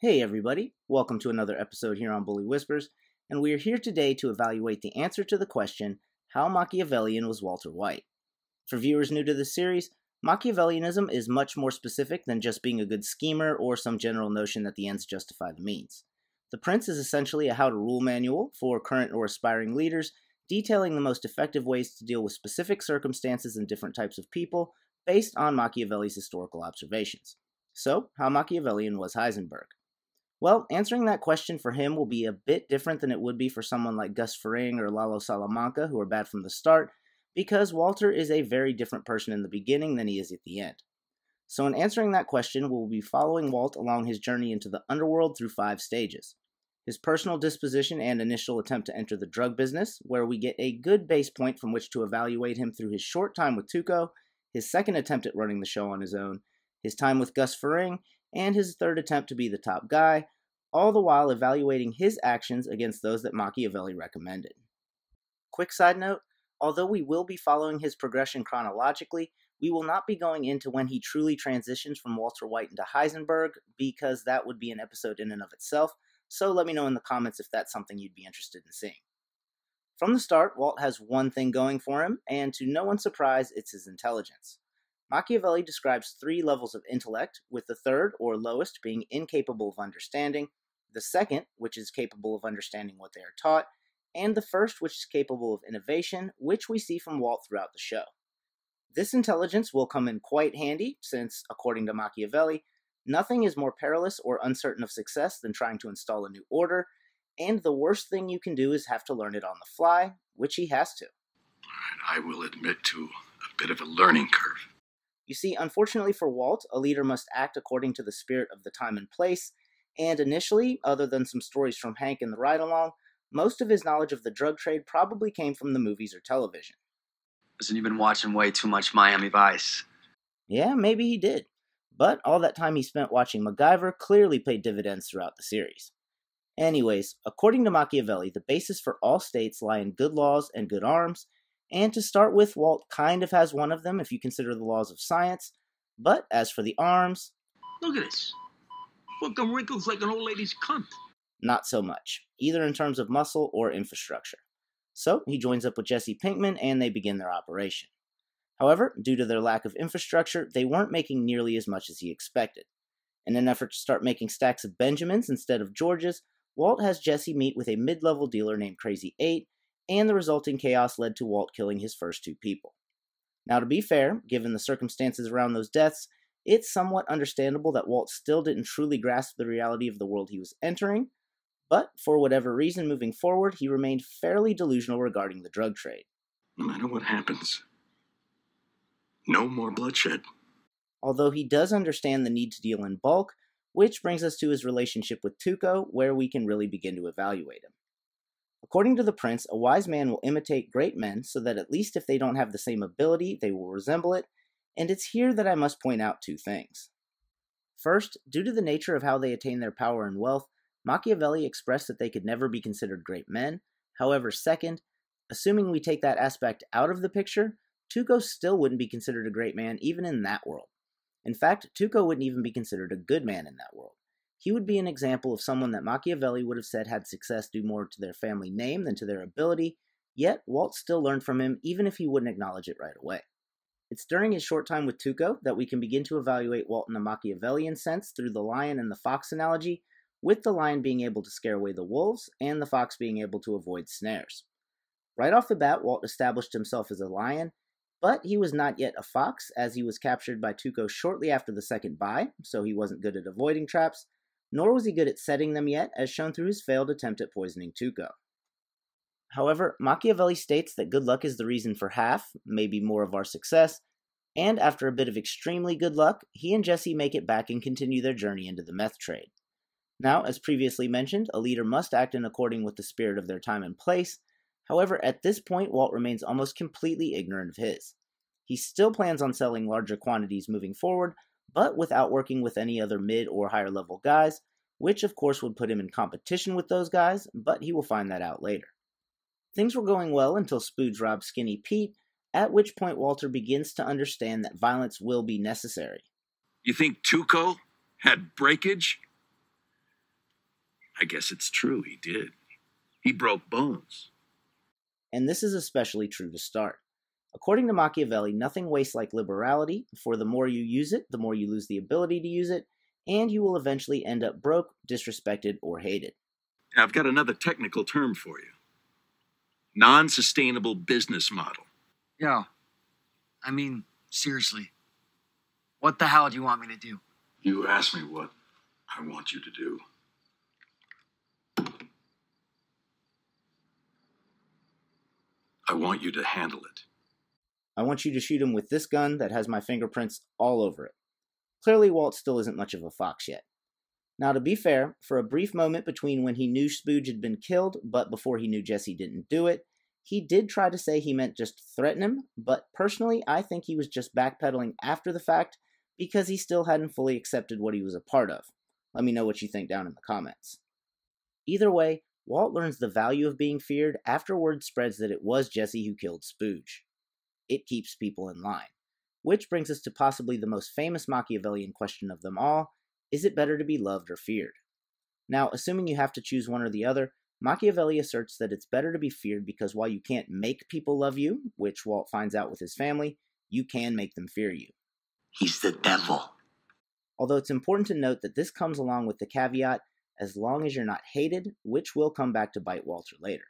Hey, everybody. Welcome to another episode here on Bully Whispers, and we are here today to evaluate the answer to the question How Machiavellian was Walter White? For viewers new to this series, Machiavellianism is much more specific than just being a good schemer or some general notion that the ends justify the means. The Prince is essentially a how to rule manual for current or aspiring leaders, detailing the most effective ways to deal with specific circumstances and different types of people based on Machiavelli's historical observations. So, how Machiavellian was Heisenberg? Well, answering that question for him will be a bit different than it would be for someone like Gus Fring or Lalo Salamanca, who are bad from the start, because Walter is a very different person in the beginning than he is at the end. So, in answering that question, we'll be following Walt along his journey into the underworld through five stages. His personal disposition and initial attempt to enter the drug business, where we get a good base point from which to evaluate him through his short time with Tuco, his second attempt at running the show on his own, his time with Gus Fring, and his third attempt to be the top guy, all the while evaluating his actions against those that Machiavelli recommended. Quick side note although we will be following his progression chronologically, we will not be going into when he truly transitions from Walter White into Heisenberg, because that would be an episode in and of itself, so let me know in the comments if that's something you'd be interested in seeing. From the start, Walt has one thing going for him, and to no one's surprise, it's his intelligence. Machiavelli describes three levels of intellect, with the third, or lowest, being incapable of understanding, the second, which is capable of understanding what they are taught, and the first, which is capable of innovation, which we see from Walt throughout the show. This intelligence will come in quite handy, since, according to Machiavelli, nothing is more perilous or uncertain of success than trying to install a new order, and the worst thing you can do is have to learn it on the fly, which he has to. I will admit to a bit of a learning curve. You see, unfortunately for Walt, a leader must act according to the spirit of the time and place, and initially, other than some stories from Hank and the ride along, most of his knowledge of the drug trade probably came from the movies or television. Listen, you've been watching way too much Miami Vice. Yeah, maybe he did. But all that time he spent watching MacGyver clearly paid dividends throughout the series. Anyways, according to Machiavelli, the basis for all states lie in good laws and good arms, and to start with, Walt kind of has one of them if you consider the laws of science. But as for the arms. Look at this. Fucking wrinkles like an old lady's cunt. Not so much, either in terms of muscle or infrastructure. So he joins up with Jesse Pinkman and they begin their operation. However, due to their lack of infrastructure, they weren't making nearly as much as he expected. In an effort to start making stacks of Benjamins instead of Georges, Walt has Jesse meet with a mid level dealer named Crazy 8, and the resulting chaos led to Walt killing his first two people. Now, to be fair, given the circumstances around those deaths, it's somewhat understandable that Walt still didn't truly grasp the reality of the world he was entering, but for whatever reason moving forward, he remained fairly delusional regarding the drug trade. No matter what happens, no more bloodshed. Although he does understand the need to deal in bulk, which brings us to his relationship with Tuco, where we can really begin to evaluate him. According to the prince, a wise man will imitate great men so that at least if they don't have the same ability, they will resemble it, and it's here that I must point out two things. First, due to the nature of how they attain their power and wealth, Machiavelli expressed that they could never be considered great men. However, second, assuming we take that aspect out of the picture, Tuco still wouldn't be considered a great man even in that world. In fact, Tuco wouldn't even be considered a good man in that world. He would be an example of someone that Machiavelli would have said had success due more to their family name than to their ability, yet Walt still learned from him even if he wouldn't acknowledge it right away. It's during his short time with Tuco that we can begin to evaluate Walt in a Machiavellian sense through the lion and the fox analogy, with the lion being able to scare away the wolves and the fox being able to avoid snares. Right off the bat, Walt established himself as a lion, but he was not yet a fox as he was captured by Tuco shortly after the second buy, so he wasn't good at avoiding traps, nor was he good at setting them yet, as shown through his failed attempt at poisoning Tuco. However, Machiavelli states that good luck is the reason for half, maybe more of our success, and after a bit of extremely good luck, he and Jesse make it back and continue their journey into the meth trade. Now, as previously mentioned, a leader must act in according with the spirit of their time and place. However, at this point, Walt remains almost completely ignorant of his. He still plans on selling larger quantities moving forward, but without working with any other mid or higher level guys, which of course would put him in competition with those guys, but he will find that out later. Things were going well until Spooge robs Skinny Pete, at which point Walter begins to understand that violence will be necessary. You think Tuco had breakage? I guess it's true, he did. He broke bones. And this is especially true to start. According to Machiavelli, nothing wastes like liberality, for the more you use it, the more you lose the ability to use it, and you will eventually end up broke, disrespected, or hated. I've got another technical term for you non sustainable business model. Yeah. I mean, seriously, what the hell do you want me to do? You ask me what I want you to do. I want you to handle it. I want you to shoot him with this gun that has my fingerprints all over it. Clearly, Walt still isn't much of a fox yet. Now, to be fair, for a brief moment between when he knew Spooge had been killed, but before he knew Jesse didn't do it, he did try to say he meant just threaten him, but personally, I think he was just backpedaling after the fact because he still hadn't fully accepted what he was a part of. Let me know what you think down in the comments. Either way, Walt learns the value of being feared after word spreads that it was Jesse who killed Spooge. It keeps people in line. Which brings us to possibly the most famous Machiavellian question of them all is it better to be loved or feared? Now, assuming you have to choose one or the other, Machiavelli asserts that it's better to be feared because while you can't make people love you, which Walt finds out with his family, you can make them fear you. He's the devil. Although it's important to note that this comes along with the caveat as long as you're not hated, which will come back to bite Walter later.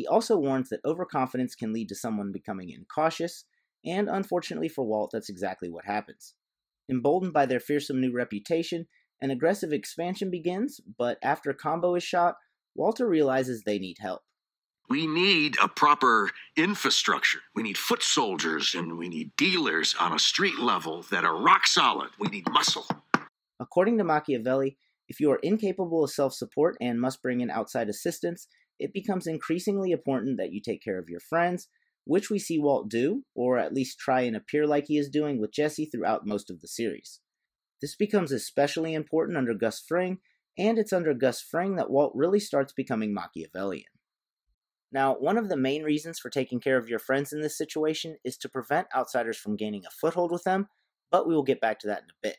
He also warns that overconfidence can lead to someone becoming incautious, and unfortunately for Walt, that's exactly what happens. Emboldened by their fearsome new reputation, an aggressive expansion begins, but after a Combo is shot, Walter realizes they need help. We need a proper infrastructure. We need foot soldiers and we need dealers on a street level that are rock solid. We need muscle. According to Machiavelli, if you are incapable of self support and must bring in outside assistance, it becomes increasingly important that you take care of your friends, which we see Walt do, or at least try and appear like he is doing with Jesse throughout most of the series. This becomes especially important under Gus Fring, and it's under Gus Fring that Walt really starts becoming Machiavellian. Now, one of the main reasons for taking care of your friends in this situation is to prevent outsiders from gaining a foothold with them, but we will get back to that in a bit.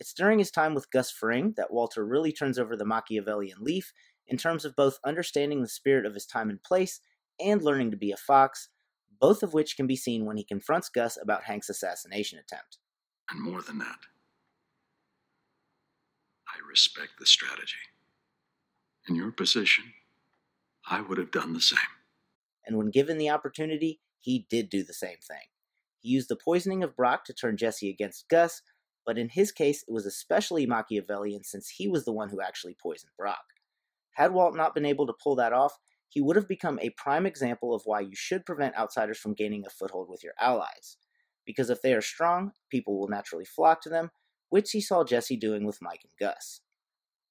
It's during his time with Gus Fring that Walter really turns over the Machiavellian leaf in terms of both understanding the spirit of his time and place and learning to be a fox, both of which can be seen when he confronts Gus about Hank's assassination attempt. And more than that, I respect the strategy. In your position, I would have done the same. And when given the opportunity, he did do the same thing. He used the poisoning of Brock to turn Jesse against Gus, but in his case, it was especially Machiavellian since he was the one who actually poisoned Brock. Had Walt not been able to pull that off, he would have become a prime example of why you should prevent outsiders from gaining a foothold with your allies. Because if they are strong, people will naturally flock to them, which he saw Jesse doing with Mike and Gus.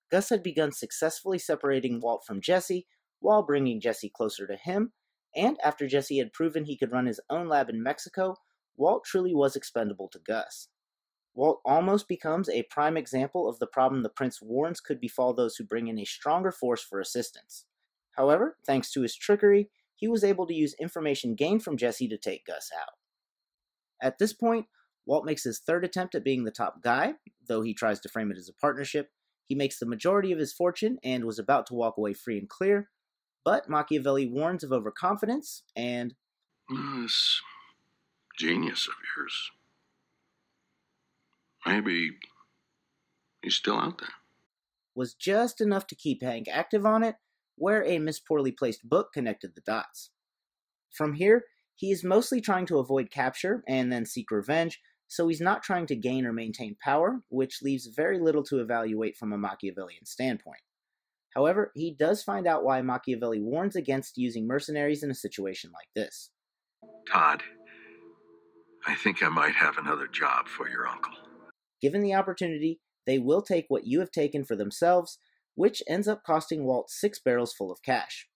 Gus had begun successfully separating Walt from Jesse while bringing Jesse closer to him, and after Jesse had proven he could run his own lab in Mexico, Walt truly was expendable to Gus. Walt almost becomes a prime example of the problem the prince warns could befall those who bring in a stronger force for assistance. However, thanks to his trickery, he was able to use information gained from Jesse to take Gus out. At this point, Walt makes his third attempt at being the top guy, though he tries to frame it as a partnership. He makes the majority of his fortune and was about to walk away free and clear, but Machiavelli warns of overconfidence and. This genius of yours. Maybe he's still out there. Was just enough to keep Hank active on it, where a mispoorly Placed book connected the dots. From here, he is mostly trying to avoid capture and then seek revenge, so he's not trying to gain or maintain power, which leaves very little to evaluate from a Machiavellian standpoint. However, he does find out why Machiavelli warns against using mercenaries in a situation like this. Todd, I think I might have another job for your uncle. Given the opportunity, they will take what you have taken for themselves, which ends up costing Walt six barrels full of cash.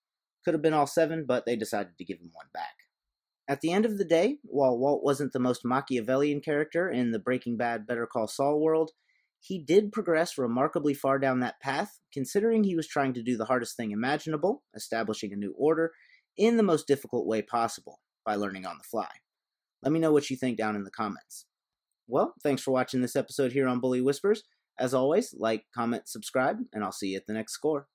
Could have been all seven, but they decided to give him one back. At the end of the day, while Walt wasn't the most Machiavellian character in the Breaking Bad Better Call Saul world, he did progress remarkably far down that path, considering he was trying to do the hardest thing imaginable, establishing a new order, in the most difficult way possible, by learning on the fly. Let me know what you think down in the comments. Well, thanks for watching this episode here on Bully Whispers. As always, like, comment, subscribe, and I'll see you at the next score.